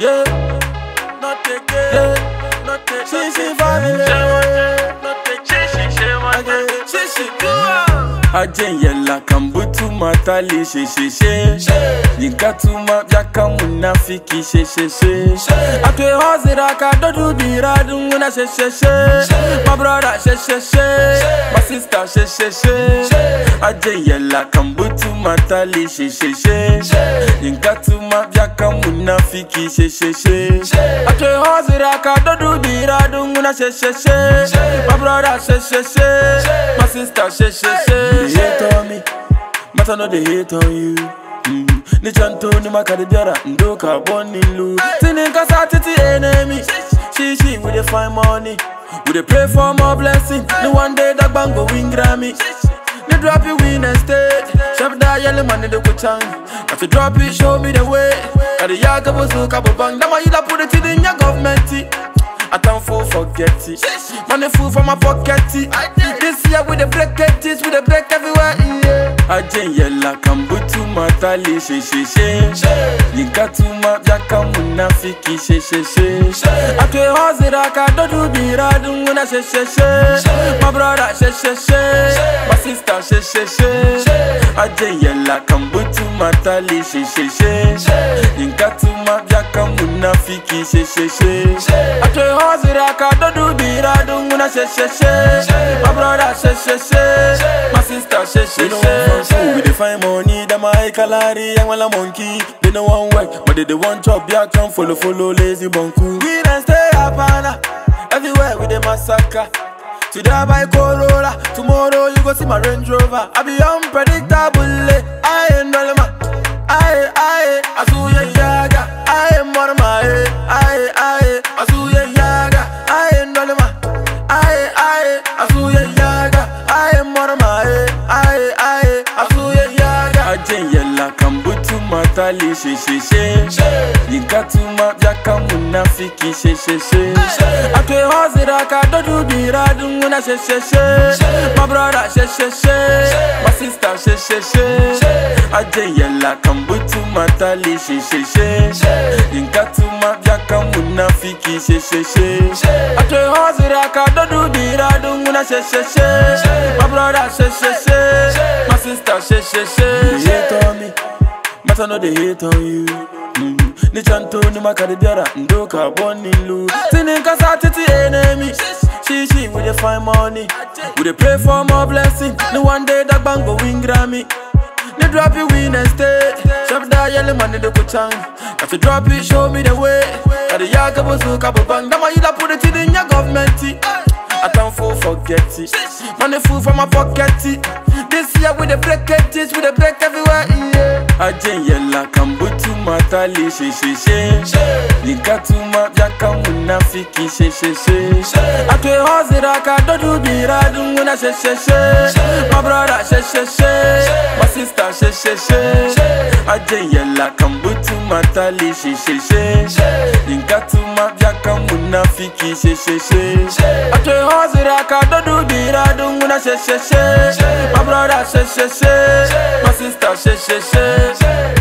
Yeah, not again. Yeah, not again. She she family. Not again. She she do. Ajin yalla kan butu matali she she she. Yinka ajeyela kambutuma tali shesheshe yingatuma byaka munafiki shesheshe atwehozira kadodubira dunguna shesheshe mabrada shesheshe masista shesheshe ajeyela kambutuma tali shesheshe yingatuma byaka munafiki shesheshe atwehozira kadodubira dunguna shesheshe mabrada shesheshe masista shesheshe They hate on me, I know they hate on you. Mm. Ni chanto ni makadi biara ndoka boni lu. Tini kasa titi enemy. She she we dey find money. We dey pray for more blessing. Ni one day that bang go win Grammy. Ni drop you win and stay. Chef da yellow money de kuchang. If you drop it, show me the way. Kadi yaga buzu kabo bang. Now you da put it in your government. I can't full forget it. Money full from my pocket. This year with the break it, with the break everywhere. Yeah. Ajin yella kambutu matali she she she. Yinka tuma byaka munafiki she she she. Atwe hozira ka dodu bira dunguna she she she. My brother she she she. My sister she she she. Ajin yella kambutu matali she she she. Yinka munafiki she she she. Atwe hozira ka dodu bira dunguna she she she. My brother. My sister. We dey find money, them high calorie, young wala monkey. They no one work, but they dey want chop. Yeah, come follow follow lazy bunku. We done stay up and everywhere we dey massacre. Today I buy Corolla, tomorrow you go see my Range Rover. I be unpredictable, yaga. Ajin yalla kambutu matali she she she. Yinka tuma byaka munafiki she she she. Atwe hozira ka dodu bira dunguna she she she. My brother she she she. My sister she she she. Ajin yalla kambutu matali she she she. Yinka tuma byaka munafiki she she she. Atwe hozira ka dodu bira dunguna she she she. My brother she she she. My sister she she she. They hate on me. But I know they hate on you. Mm. Ni chanto ni makadi biara ndoka boni lu. Tini kasa titi enemy. She she we dey find money. We dey pray for more blessing. Ni one day that bang go win Grammy. Ni drop you win and stay. Chef da yellow money de kuchang. If you drop it, show me the way. Kadi yaga buzu kabo bang. Now you put it in your government. I can't full forget it. Money full from my pocket. This year with the break it, with the break everywhere. Yeah. Ajin yella kambutu matali she she she. Yinka tuma byaka munafiki she she she. Atwe hozira ka dodu bira dunguna she she she. My brother she she she. My sister she she she. Ajin yella kambutu matali she she she. Yinka tuma byaka munafiki she she she. Dodu bira dunguna she she she. My brother she she she. My sister she she she.